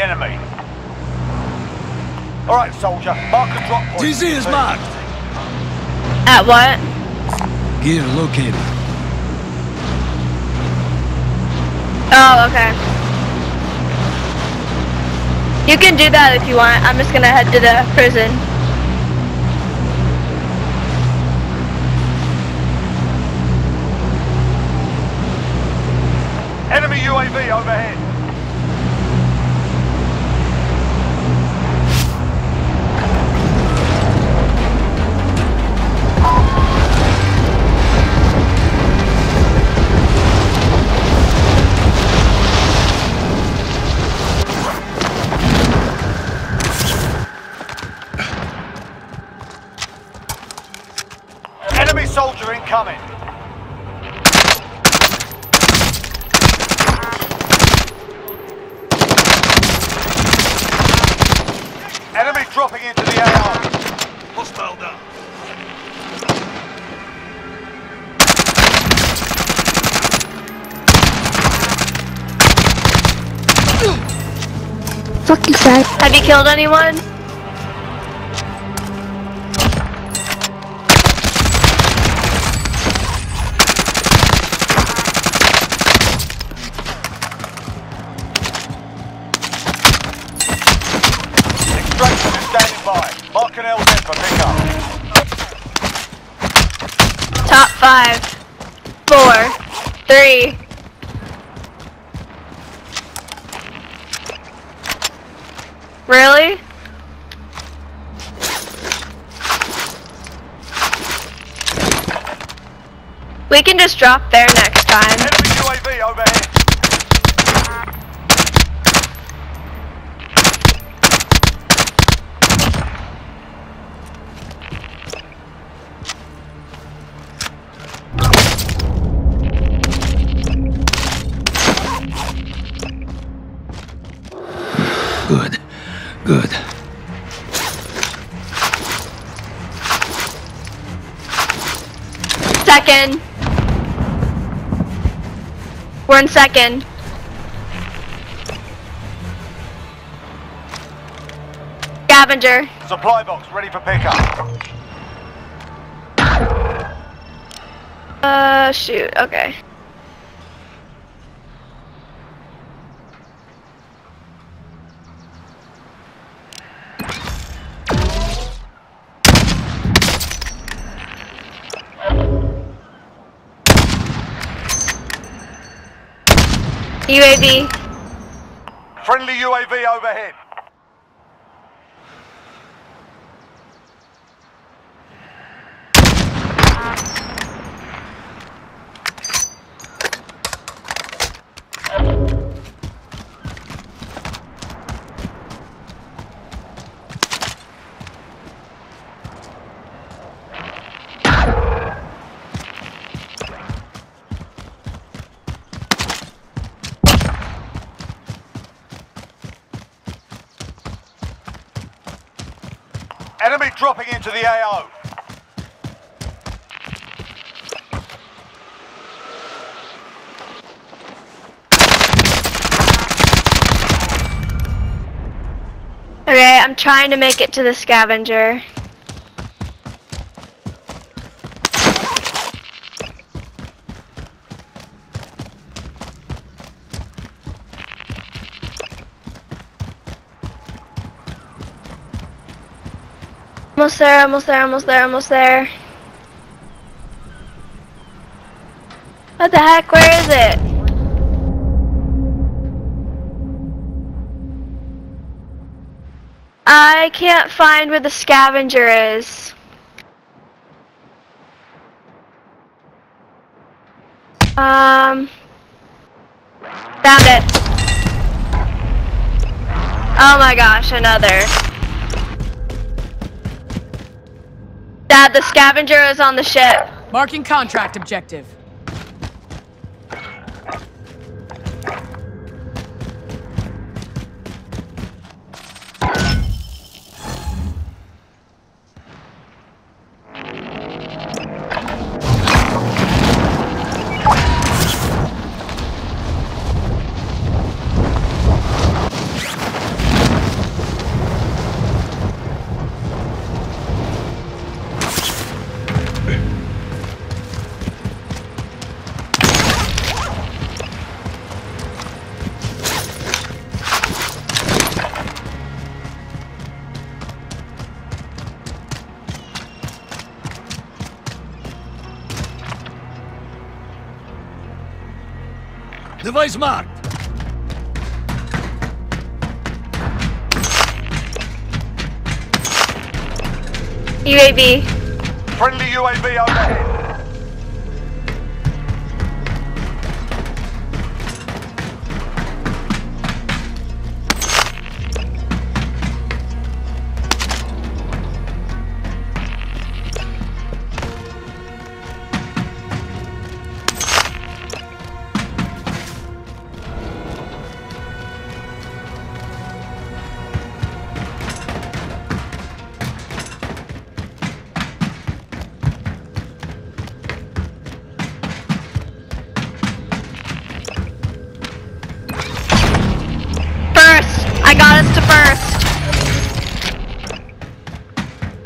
cash than the enemy. Alright, soldier, mark a drop point. DZ is marked. At what? Gear located. Oh, okay. You can do that if you want. I'm just gonna head to the prison. Enemy UAV overhead. Fucking side. Have you killed anyone? Extraction is standing by. Mark an LZ for pickup. Top five, four, three. Really? We can just drop there next time. Good. Second. We're in second. Scavenger. Supply box ready for pickup. Uh, shoot. Okay. UAV. Friendly UAV overhead. Enemy dropping into the AO. Okay, I'm trying to make it to the scavenger. Almost there, almost there, almost there, almost there. What the heck? Where is it? I can't find where the scavenger is. Um, found it. Oh my gosh, another. Dad, the scavenger is on the ship. Marking contract objective. Device marked. UAV. Friendly UAV overhead.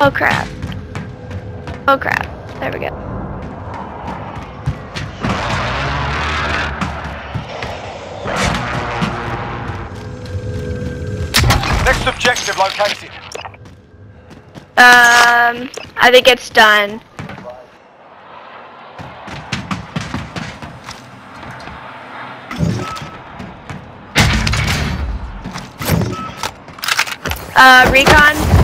Oh crap. Oh crap. There we go. Next objective located. Um, I think it's done. Uh, recon?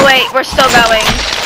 Oh wait, we're still going.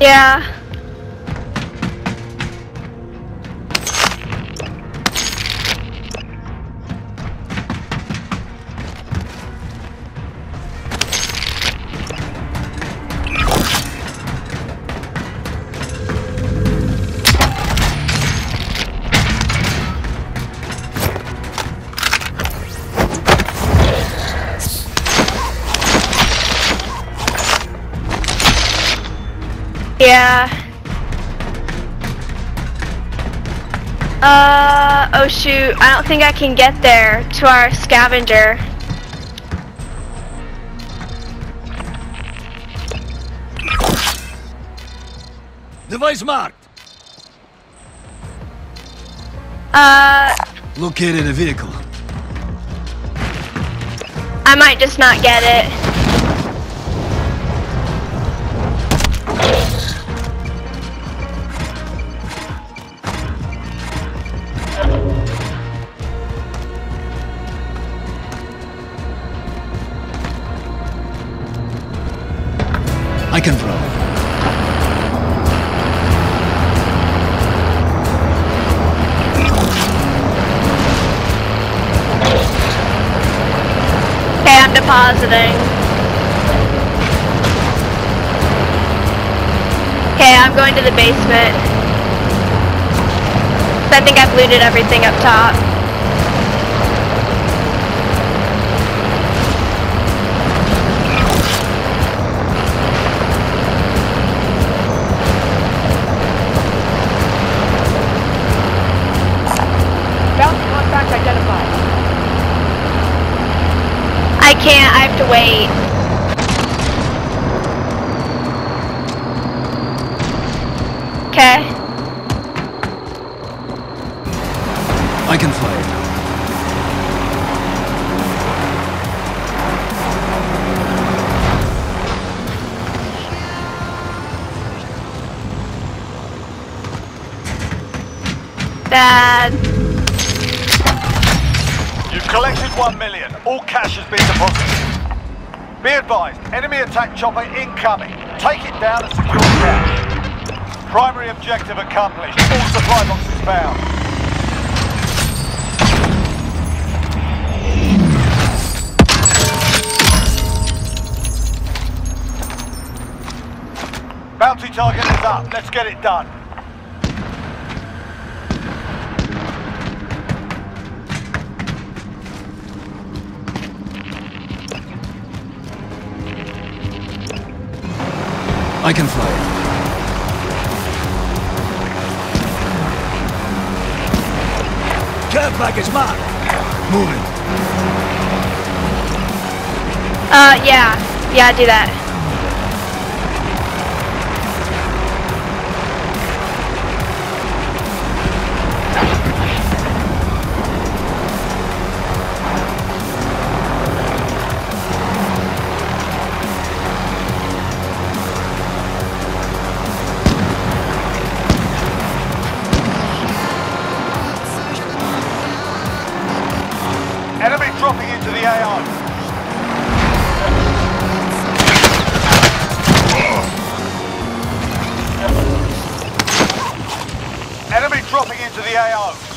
Yeah. Yeah. Uh, oh shoot, I don't think I can get there to our scavenger. Device marked. Uh, Located a vehicle. I might just not get it. Depositing. Okay, I'm going to the basement. I think I've looted everything up top. Can't, I have to wait. Okay. I can fly it. Bad. You've Collected 1 million. All cash has been deposited. Be advised, enemy attack chopper incoming. Take it down and secure the cash. Primary objective accomplished. All supply boxes found. Bounty target is up. Let's get it done. I can fly it. Care package marked. Moving. Uh, yeah. Yeah, do that. Dropping into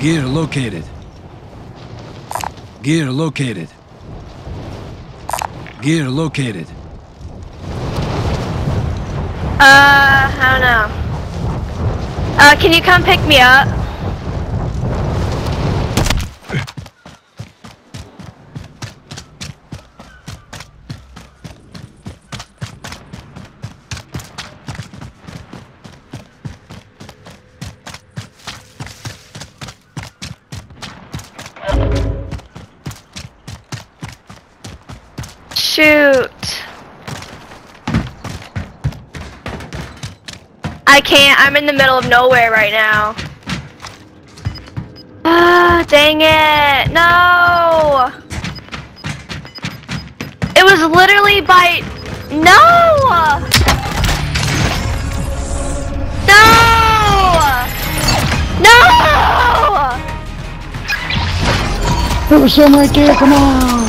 Gear located. Gear located. Gear located. Uh, I don't know. Uh, can you come pick me up? Shoot. I can't. I'm in the middle of nowhere right now. Ah, dang it. No. It was literally by. No. No. No. There was some right there, come on!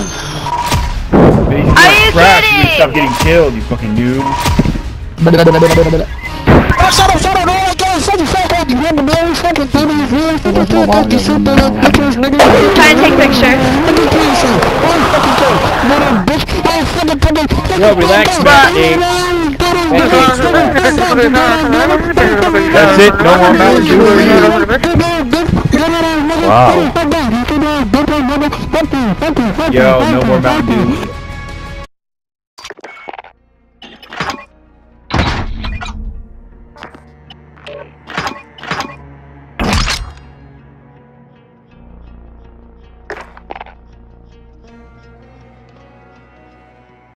Are you Crash, you kidding? stop getting killed, you fucking noob. Oh, shut up, shut up, man! Get a fucking fuck up, you remember, man? Fucking baby, you real fucking fuck up, you super little bitches, nigga. Trying to take a picture. Let me tell you something. One fucking thing. Little bitch, I fucking fucking Yo, relax, Matt, That's it, no more Mountain Dew for you. Wow. Yo, no more Mountain Dew.